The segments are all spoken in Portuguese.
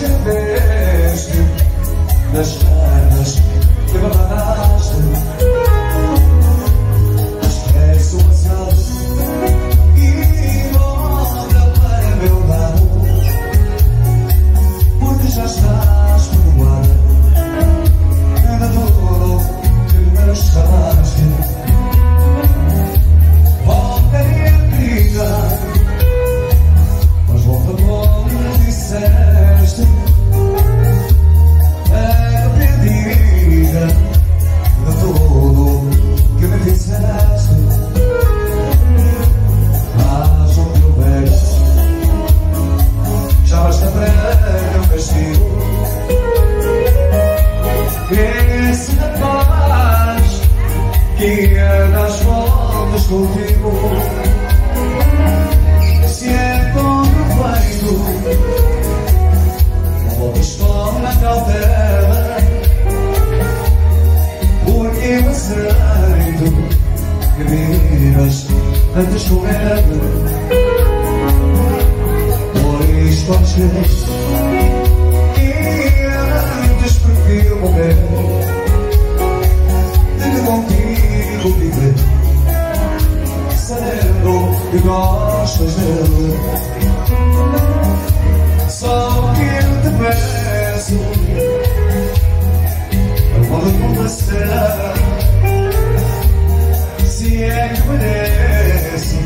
e eu me escreveste contigo. É com defeito Voltas com na cautela Porque eu aceito Que viras antes com ela Por isto podes Que antes morrer que gostas dele. Só o que eu te peço, como será? Se é que merece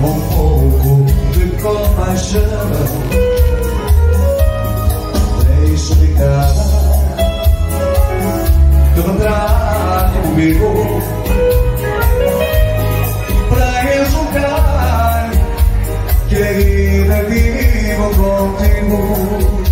um pouco de compaixão. Deixa-me cá, te entrar comigo. more.